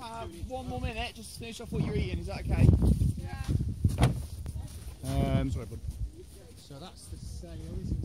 have one more minute just to finish off what you're eating. Is that okay? Yeah. Um, Sorry, bud. so that's the sail.